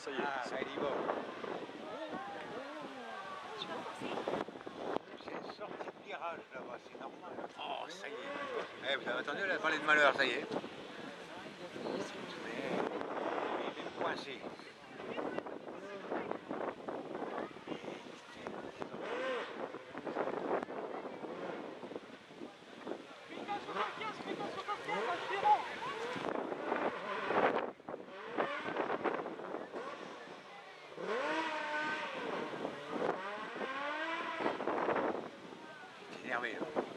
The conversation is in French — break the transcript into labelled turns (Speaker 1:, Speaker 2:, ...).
Speaker 1: ça y est.
Speaker 2: Ah, ça y va. C'est une sortie de virage là-bas, c'est normal. Oh, ça y est. Eh, vous avez entendu, elle a parlé de malheur, ça y est. Mais il est coincé. down here.